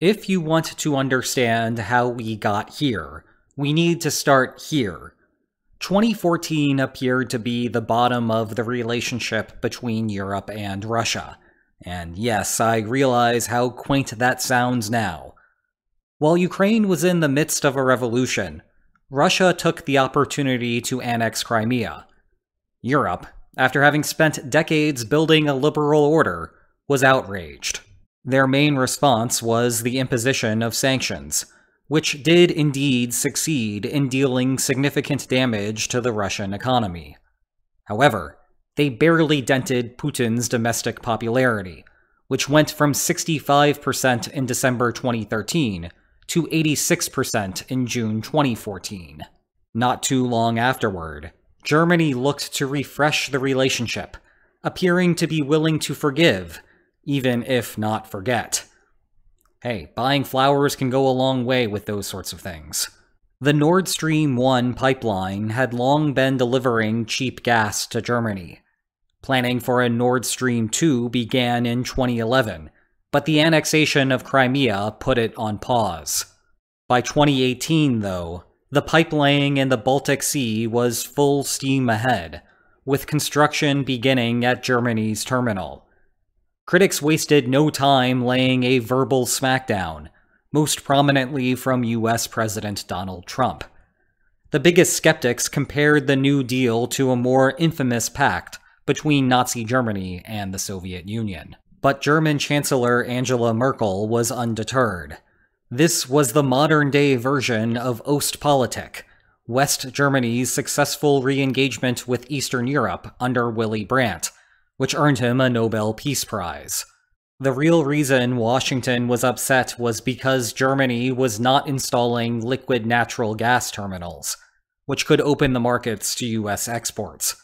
If you want to understand how we got here, we need to start here. 2014 appeared to be the bottom of the relationship between Europe and Russia. And yes, I realize how quaint that sounds now. While Ukraine was in the midst of a revolution, Russia took the opportunity to annex Crimea. Europe, after having spent decades building a liberal order, was outraged. Their main response was the imposition of sanctions, which did indeed succeed in dealing significant damage to the Russian economy. However, they barely dented Putin's domestic popularity, which went from 65% in December 2013 to 86% in June 2014. Not too long afterward, Germany looked to refresh the relationship, appearing to be willing to forgive, even if not forget. Hey, buying flowers can go a long way with those sorts of things. The Nord Stream 1 pipeline had long been delivering cheap gas to Germany. Planning for a Nord Stream 2 began in 2011, but the annexation of Crimea put it on pause. By 2018, though, the pipeline in the Baltic Sea was full steam ahead, with construction beginning at Germany's terminal. Critics wasted no time laying a verbal smackdown, most prominently from US President Donald Trump. The biggest skeptics compared the New Deal to a more infamous pact between Nazi Germany and the Soviet Union. But German Chancellor Angela Merkel was undeterred. This was the modern day version of Ostpolitik, West Germany's successful re engagement with Eastern Europe under Willy Brandt, which earned him a Nobel Peace Prize. The real reason Washington was upset was because Germany was not installing liquid natural gas terminals, which could open the markets to US exports.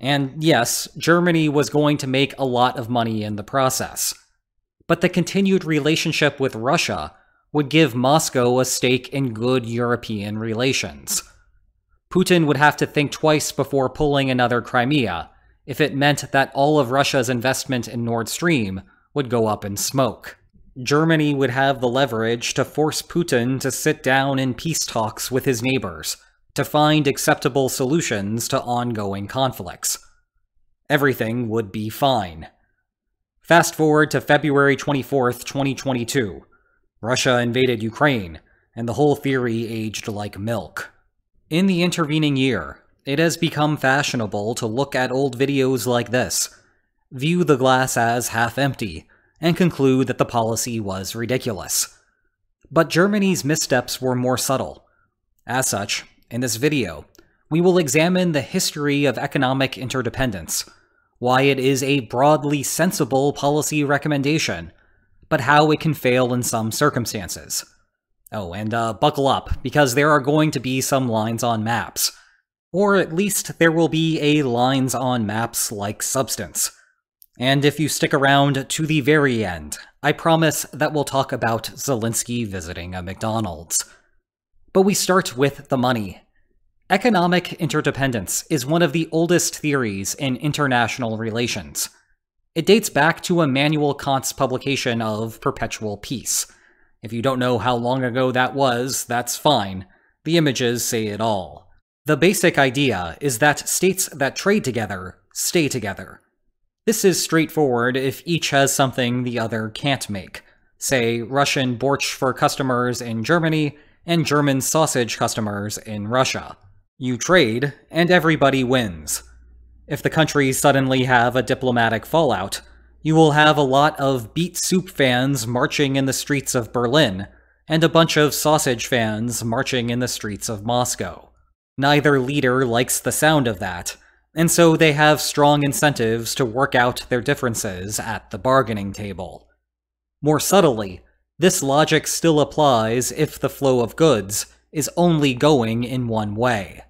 And yes, Germany was going to make a lot of money in the process. But the continued relationship with Russia would give Moscow a stake in good European relations. Putin would have to think twice before pulling another Crimea, if it meant that all of Russia's investment in Nord Stream would go up in smoke. Germany would have the leverage to force Putin to sit down in peace talks with his neighbors, to find acceptable solutions to ongoing conflicts. Everything would be fine. Fast forward to February 24, 2022. Russia invaded Ukraine, and the whole theory aged like milk. In the intervening year, it has become fashionable to look at old videos like this, view the glass as half empty, and conclude that the policy was ridiculous. But Germany's missteps were more subtle. As such, in this video, we will examine the history of economic interdependence, why it is a broadly sensible policy recommendation, but how it can fail in some circumstances. Oh, and uh, buckle up, because there are going to be some lines on maps. Or at least there will be a lines on maps like substance. And if you stick around to the very end, I promise that we'll talk about Zelensky visiting a McDonald's. But we start with the money. Economic interdependence is one of the oldest theories in international relations. It dates back to Immanuel Kant's publication of Perpetual Peace. If you don't know how long ago that was, that's fine. The images say it all. The basic idea is that states that trade together stay together. This is straightforward if each has something the other can't make. Say, Russian borscht for customers in Germany and German sausage customers in Russia. You trade, and everybody wins. If the countries suddenly have a diplomatic fallout, you will have a lot of beet soup fans marching in the streets of Berlin, and a bunch of sausage fans marching in the streets of Moscow. Neither leader likes the sound of that, and so they have strong incentives to work out their differences at the bargaining table. More subtly, this logic still applies if the flow of goods is only going in one way.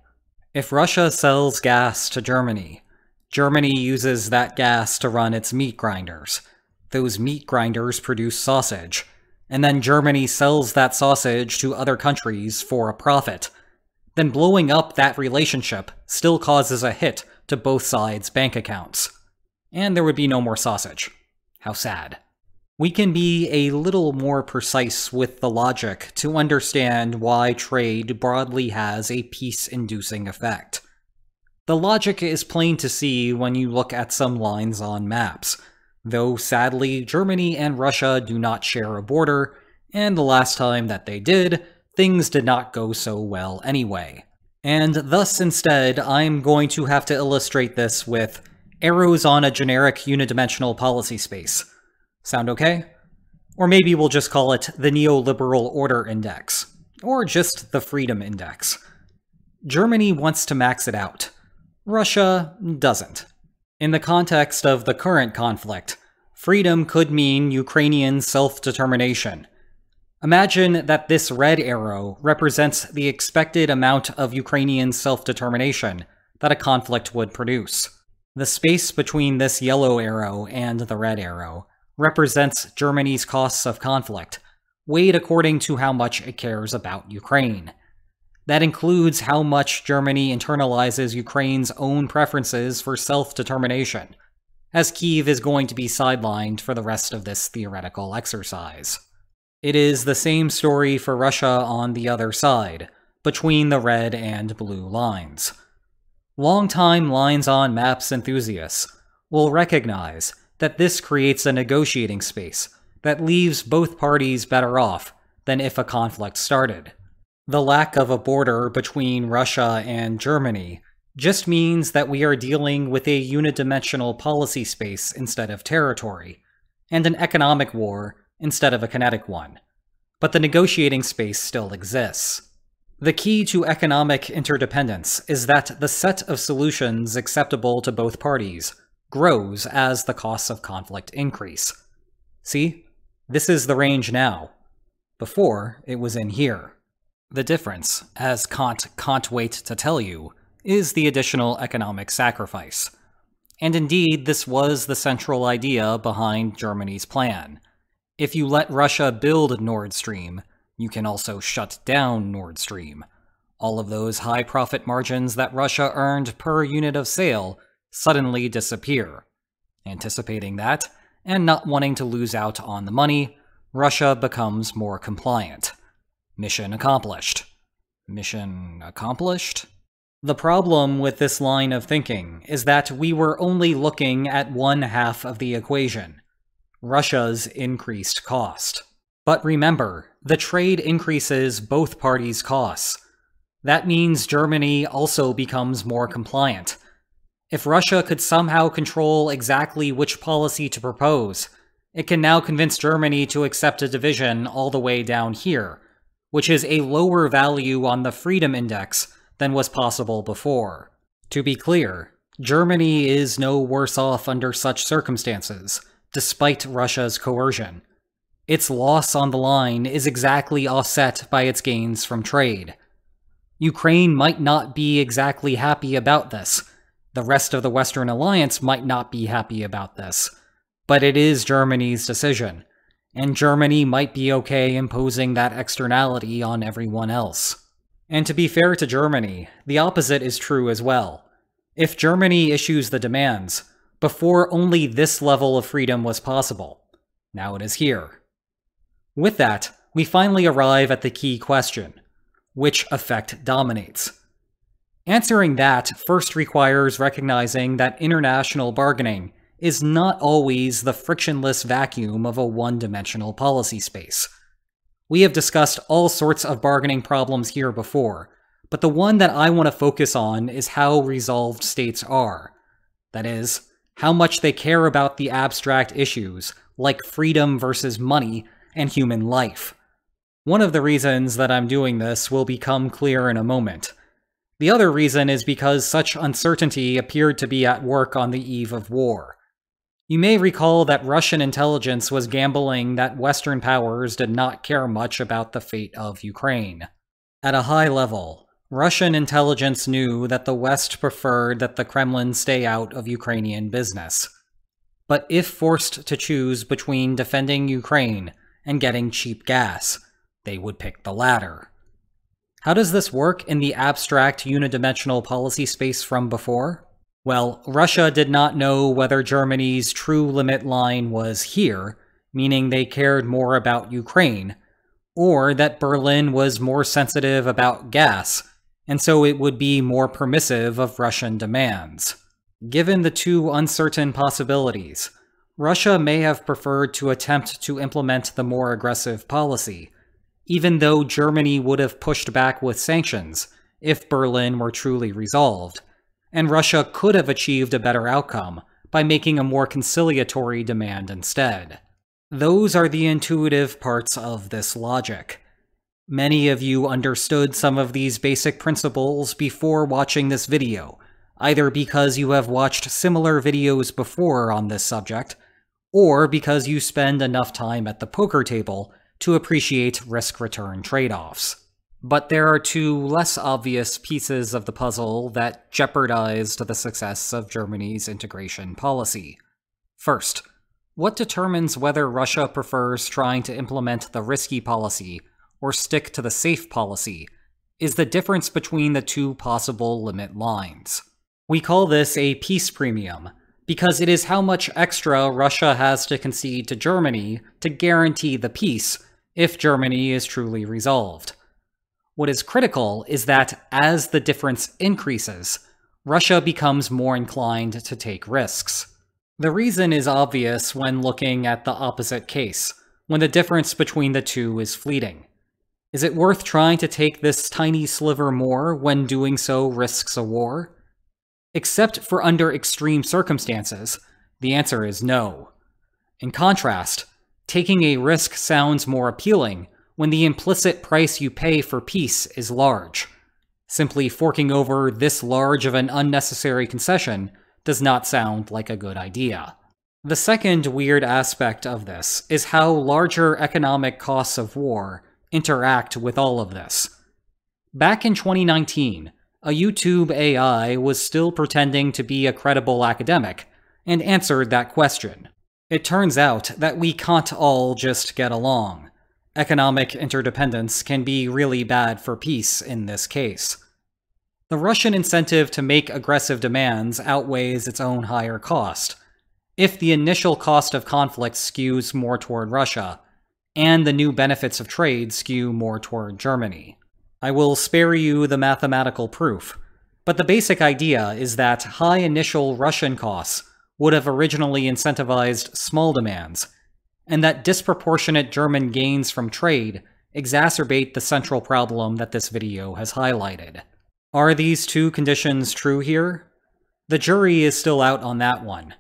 If Russia sells gas to Germany, Germany uses that gas to run its meat grinders. Those meat grinders produce sausage, and then Germany sells that sausage to other countries for a profit, then blowing up that relationship still causes a hit to both sides' bank accounts. And there would be no more sausage. How sad. We can be a little more precise with the logic to understand why trade broadly has a peace inducing effect. The logic is plain to see when you look at some lines on maps, though sadly, Germany and Russia do not share a border, and the last time that they did, things did not go so well anyway. And thus, instead, I'm going to have to illustrate this with arrows on a generic unidimensional policy space. Sound okay? Or maybe we'll just call it the Neoliberal Order Index, or just the Freedom Index. Germany wants to max it out. Russia doesn't. In the context of the current conflict, freedom could mean Ukrainian self-determination. Imagine that this red arrow represents the expected amount of Ukrainian self-determination that a conflict would produce. The space between this yellow arrow and the red arrow represents Germany's costs of conflict, weighed according to how much it cares about Ukraine. That includes how much Germany internalizes Ukraine's own preferences for self determination, as Kiev is going to be sidelined for the rest of this theoretical exercise. It is the same story for Russia on the other side, between the red and blue lines. Longtime lines on maps enthusiasts will recognize that this creates a negotiating space that leaves both parties better off than if a conflict started. The lack of a border between Russia and Germany just means that we are dealing with a unidimensional policy space instead of territory, and an economic war instead of a kinetic one. But the negotiating space still exists. The key to economic interdependence is that the set of solutions acceptable to both parties grows as the costs of conflict increase. See? This is the range now. Before, it was in here. The difference, as Kant can't wait to tell you, is the additional economic sacrifice. And indeed, this was the central idea behind Germany's plan. If you let Russia build Nord Stream, you can also shut down Nord Stream. All of those high profit margins that Russia earned per unit of sale suddenly disappear. Anticipating that, and not wanting to lose out on the money, Russia becomes more compliant. Mission accomplished. Mission accomplished? The problem with this line of thinking is that we were only looking at one half of the equation Russia's increased cost. But remember, the trade increases both parties' costs. That means Germany also becomes more compliant, if Russia could somehow control exactly which policy to propose, it can now convince Germany to accept a division all the way down here, which is a lower value on the Freedom Index than was possible before. To be clear, Germany is no worse off under such circumstances, despite Russia's coercion. Its loss on the line is exactly offset by its gains from trade. Ukraine might not be exactly happy about this, the rest of the Western Alliance might not be happy about this, but it is Germany's decision, and Germany might be okay imposing that externality on everyone else. And to be fair to Germany, the opposite is true as well. If Germany issues the demands, before only this level of freedom was possible, now it is here. With that, we finally arrive at the key question which effect dominates? Answering that first requires recognizing that international bargaining is not always the frictionless vacuum of a one-dimensional policy space. We have discussed all sorts of bargaining problems here before, but the one that I want to focus on is how resolved states are. That is, how much they care about the abstract issues, like freedom versus money and human life. One of the reasons that I'm doing this will become clear in a moment, the other reason is because such uncertainty appeared to be at work on the eve of war. You may recall that Russian intelligence was gambling that Western powers did not care much about the fate of Ukraine. At a high level, Russian intelligence knew that the West preferred that the Kremlin stay out of Ukrainian business. But if forced to choose between defending Ukraine and getting cheap gas, they would pick the latter. How does this work in the abstract unidimensional policy space from before? Well, Russia did not know whether Germany's true limit line was here, meaning they cared more about Ukraine, or that Berlin was more sensitive about gas, and so it would be more permissive of Russian demands. Given the two uncertain possibilities, Russia may have preferred to attempt to implement the more aggressive policy, even though Germany would have pushed back with sanctions if Berlin were truly resolved, and Russia could have achieved a better outcome by making a more conciliatory demand instead. Those are the intuitive parts of this logic. Many of you understood some of these basic principles before watching this video, either because you have watched similar videos before on this subject, or because you spend enough time at the poker table to appreciate risk-return trade-offs. But there are two less obvious pieces of the puzzle that jeopardized the success of Germany's integration policy. First, what determines whether Russia prefers trying to implement the risky policy or stick to the safe policy is the difference between the two possible limit lines. We call this a peace premium, because it is how much extra Russia has to concede to Germany to guarantee the peace if Germany is truly resolved. What is critical is that as the difference increases, Russia becomes more inclined to take risks. The reason is obvious when looking at the opposite case, when the difference between the two is fleeting. Is it worth trying to take this tiny sliver more when doing so risks a war? Except for under extreme circumstances, the answer is no. In contrast, taking a risk sounds more appealing when the implicit price you pay for peace is large. Simply forking over this large of an unnecessary concession does not sound like a good idea. The second weird aspect of this is how larger economic costs of war interact with all of this. Back in 2019, a YouTube AI was still pretending to be a credible academic and answered that question. It turns out that we can't all just get along. Economic interdependence can be really bad for peace in this case. The Russian incentive to make aggressive demands outweighs its own higher cost. If the initial cost of conflict skews more toward Russia, and the new benefits of trade skew more toward Germany. I will spare you the mathematical proof, but the basic idea is that high initial Russian costs would have originally incentivized small demands, and that disproportionate German gains from trade exacerbate the central problem that this video has highlighted. Are these two conditions true here? The jury is still out on that one.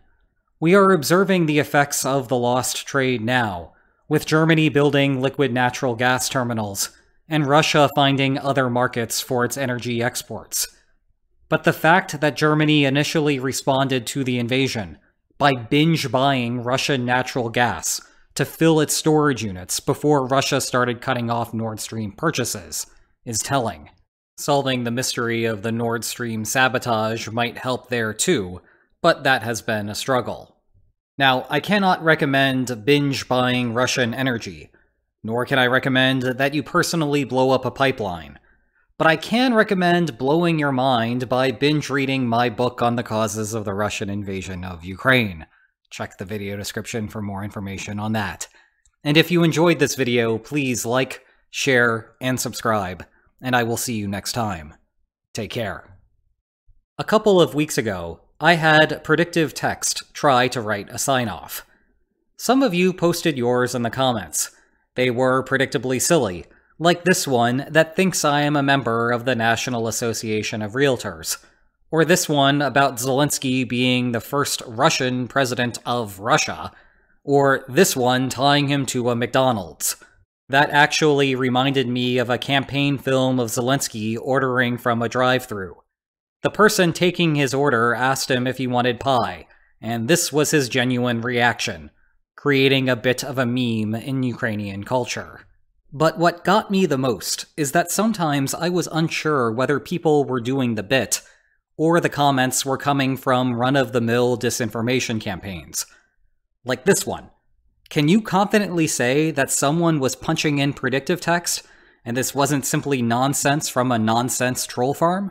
We are observing the effects of the lost trade now, with Germany building liquid natural gas terminals, and Russia finding other markets for its energy exports. But the fact that Germany initially responded to the invasion by binge buying Russian natural gas to fill its storage units before Russia started cutting off Nord Stream purchases is telling. Solving the mystery of the Nord Stream sabotage might help there too, but that has been a struggle. Now, I cannot recommend binge buying Russian energy, nor can I recommend that you personally blow up a pipeline. But I can recommend blowing your mind by binge reading my book on the causes of the Russian invasion of Ukraine. Check the video description for more information on that. And if you enjoyed this video, please like, share, and subscribe, and I will see you next time. Take care. A couple of weeks ago, I had predictive text try to write a sign-off. Some of you posted yours in the comments. They were predictably silly, like this one that thinks I am a member of the National Association of Realtors, or this one about Zelensky being the first Russian president of Russia, or this one tying him to a McDonald's. That actually reminded me of a campaign film of Zelensky ordering from a drive-through. The person taking his order asked him if he wanted pie, and this was his genuine reaction, creating a bit of a meme in Ukrainian culture. But what got me the most is that sometimes I was unsure whether people were doing the bit, or the comments were coming from run-of-the-mill disinformation campaigns. Like this one. Can you confidently say that someone was punching in predictive text, and this wasn't simply nonsense from a nonsense troll farm?